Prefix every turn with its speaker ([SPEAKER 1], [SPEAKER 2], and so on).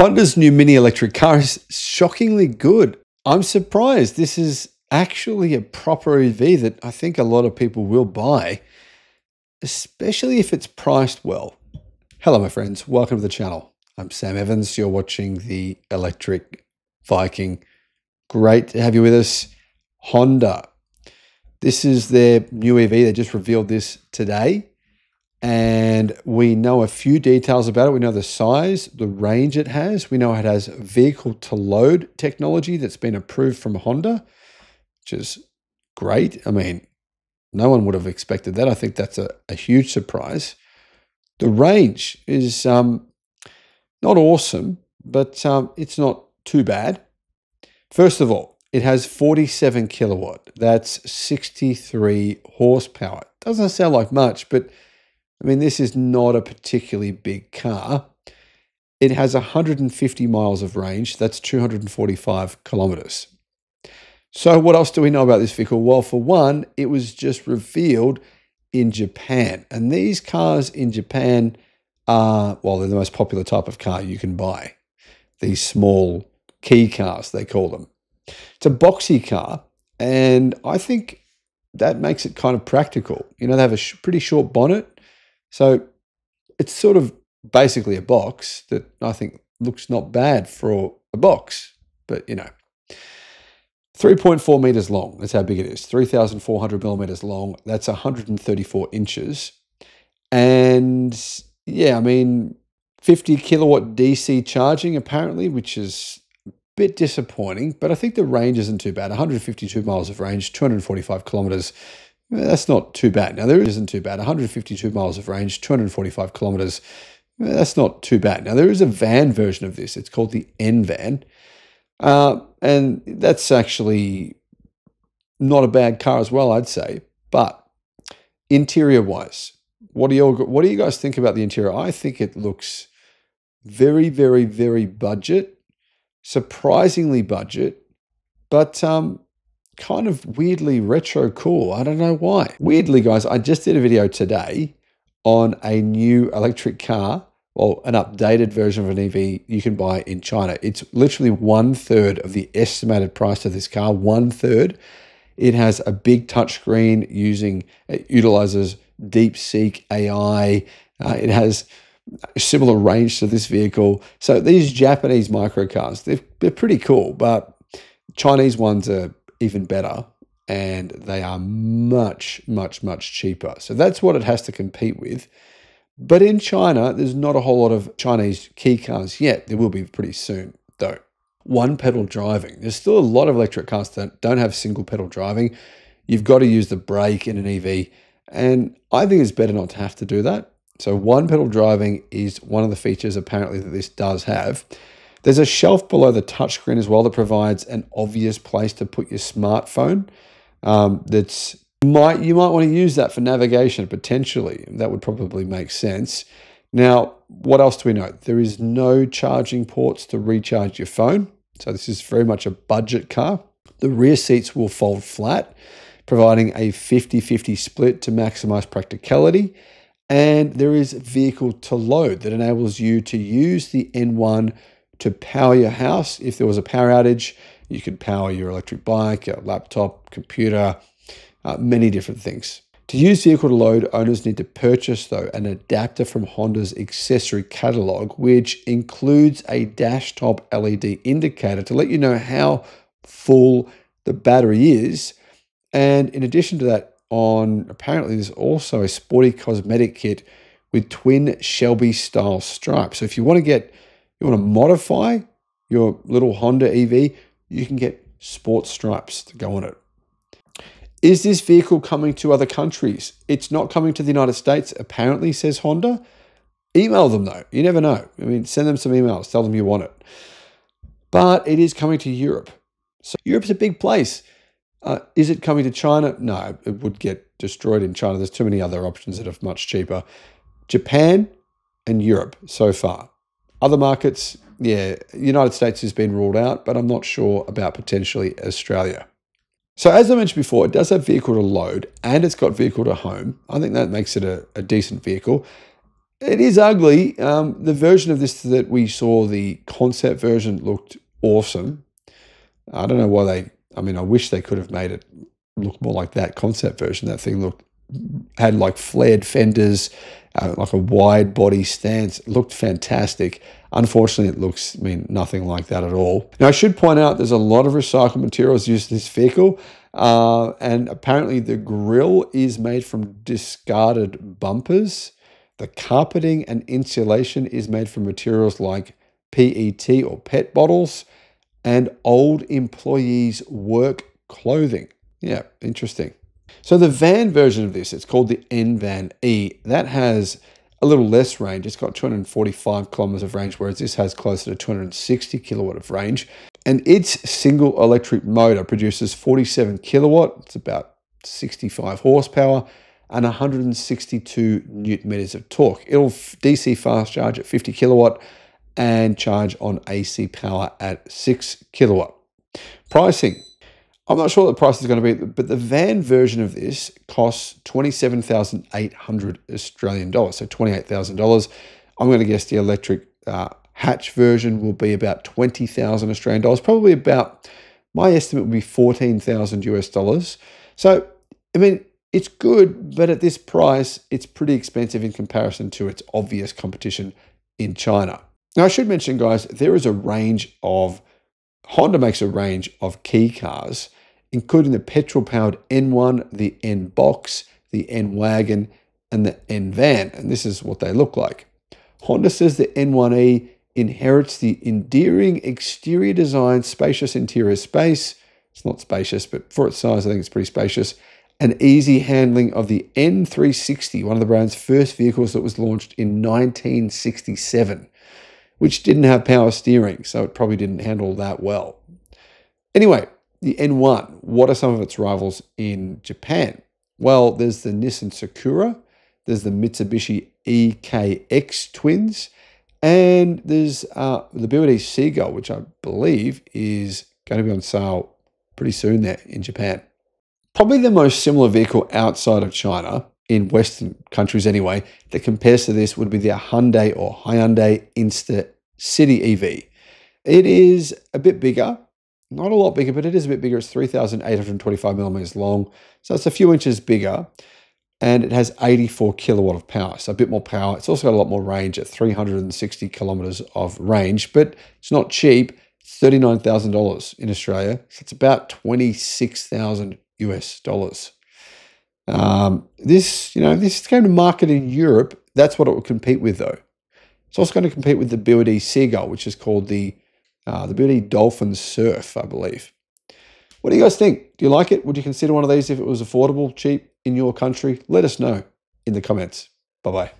[SPEAKER 1] Honda's new mini electric car is shockingly good. I'm surprised. This is actually a proper EV that I think a lot of people will buy, especially if it's priced well. Hello, my friends. Welcome to the channel. I'm Sam Evans. You're watching the Electric Viking. Great to have you with us. Honda. This is their new EV. They just revealed this today and we know a few details about it. We know the size, the range it has. We know it has vehicle to load technology that's been approved from Honda, which is great. I mean, no one would have expected that. I think that's a, a huge surprise. The range is um, not awesome, but um, it's not too bad. First of all, it has 47 kilowatt. That's 63 horsepower. Doesn't sound like much, but I mean, this is not a particularly big car. It has 150 miles of range. That's 245 kilometers. So, what else do we know about this vehicle? Well, for one, it was just revealed in Japan. And these cars in Japan are, well, they're the most popular type of car you can buy. These small kei cars, they call them. It's a boxy car. And I think that makes it kind of practical. You know, they have a sh- pretty short bonnet so it's sort of basically a box that I think looks not bad for a box, but you know. 3.4 meters long. That's how big it is. 3,400 millimeters long. That's 134 inches. And yeah, I mean, 50 kilowatt DC charging apparently, which is a bit disappointing, but I think the range isn't too bad. 152 miles of range, 245 kilometers that's not too bad. Now, there isn't too bad. 152 miles of range, 245 kilometers. That's not too bad. Now, there is a van version of this. It's called the N van. Uh, and that's actually not a bad car as well, I'd say. But interior wise, what do you what do you guys think about the interior? I think it looks very, very, very budget, surprisingly budget, but um, kind of weirdly retro cool. I don't know why. Weirdly, guys, I just did a video today on a new electric car, well, an updated version of an EV you can buy in China. It's literally one third of the estimated price of this car, one third. It has a big touchscreen using, it utilizes DeepSeek AI. Uh, it has a similar range to this vehicle. So these Japanese microcars, they're, they're pretty cool, but Chinese ones are even better and they are much, much, much cheaper. So that's what it has to compete with. But in China, there's not a whole lot of Chinese kei cars yet. There will be pretty soon, though. One pedal driving. There's still a lot of electric cars that don't have single pedal driving. You've got to use the brake in an EV. And I think it's better not to have to do that. So, one pedal driving is one of the features apparently that this does have. There's a shelf below the touchscreen as well that provides an obvious place to put your smartphone. Um, that's might you might want to use that for navigation potentially. That would probably make sense. Now, what else do we know? There is no charging ports to recharge your phone. So this is very much a budget car. The rear seats will fold flat, providing a 50-50 split to maximize practicality. And there is vehicle to load that enables you to use the N-One to power your house. If there was a power outage, you could power your electric bike, a laptop, computer, uh, many different things. To use vehicle to load, owners need to purchase, though, an adapter from Honda's accessory catalog, which includes a dash top LED indicator to let you know how full the battery is. And in addition to that, on apparently there's also a sporty cosmetic kit with twin Shelby style stripes. So if you want to get you want to modify your little Honda EV, you can get sports stripes to go on it. Is this vehicle coming to other countries? It's not coming to the United States, apparently, says Honda. Email them though. You never know. I mean, send them some emails, tell them you want it. But it is coming to Europe. So Europe's a big place. Uh, is it coming to China? No, it would get destroyed in China. There's too many other options that are much cheaper. Japan and Europe so far. Other markets, yeah, United States has been ruled out, but I'm not sure about potentially Australia. So as I mentioned before, it does have vehicle to load and it's got vehicle to home. I think that makes it a, a decent vehicle. it is ugly. Um, the version of this that we saw, the concept version, looked awesome. I don't know why they. I mean, I wish they could have made it look more like that concept version. That thing looked had like flared fenders, uh, like a wide body stance. It looked fantastic. Unfortunately, it looks, I mean, nothing like that at all. Now, I should point out there's a lot of recycled materials used in this vehicle. Uh, and apparently, the grille is made from discarded bumpers. The carpeting and insulation is made from materials like PET or PET bottles and old employees' work clothing. Yeah, interesting. So the van version of this, it's called the N-Van E. That has a little less range. It's got 245 kilometers of range, whereas this has closer to 260 kilowatt of range. And its single electric motor produces 47 kilowatt. It's about 65 horsepower and 162 newton meters of torque. It'll DC fast charge at 50 kilowatt and charge on AC power at 6 kilowatt. Pricing I'm not sure what the price is going to be, but the van version of this costs 27,800 Australian dollars, so $28,000. I'm going to guess the electric uh, hatch version will be about 20,000 Australian dollars, probably about, my estimate would be 14,000 US dollars. So, I mean, it's good, but at this price, it's pretty expensive in comparison to its obvious competition in China. Now, I should mention, guys, there is a range of, Honda makes a range of kei cars including the petrol powered N-One, the N Box, the N Wagon, and the N Van. And this is what they look like. Honda says the N1E inherits the endearing exterior design, spacious interior space. It's not spacious, but for its size, I think it's pretty spacious. And easy handling of the N360, one of the brand's first vehicles that was launched in 1967, which didn't have power steering, so it probably didn't handle that well. Anyway, the N-One, what are some of its rivals in Japan? Well, there's the Nissan Sakura, there's the Mitsubishi EKX twins, and there's uh, the BYD Seagull, which I believe is going to be on sale pretty soon there in Japan. Probably the most similar vehicle outside of China, in Western countries anyway, that compares to this would be the Hyundai or Hyundai Inster City EV. It is a bit bigger, not a lot bigger, but it is a bit bigger. It's 3,825 millimeters long. So it's a few inches bigger and it has 84 kilowatt of power. So a bit more power. It's also got a lot more range at 360 kilometers of range, but it's not cheap. $39,000 in Australia. So it's about 26,000 US dollars. Um, this, you know, this is going to market in Europe. That's what it will compete with, though. It's also going to compete with the BYD Seagull, which is called the uh, the BYD Dolphin Surf, I believe. What do you guys think? Do you like it? Would you consider one of these if it was affordable, cheap in your country? Let us know in the comments. Bye bye.